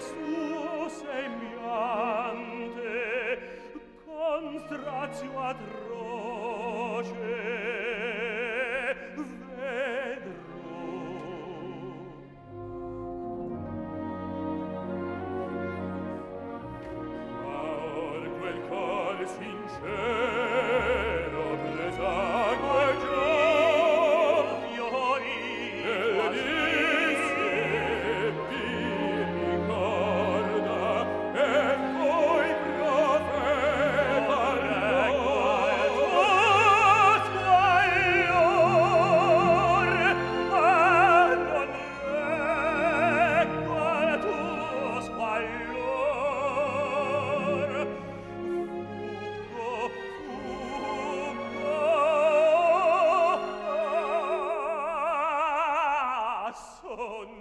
suo sembiante con strazio atroce vedrò or quel cor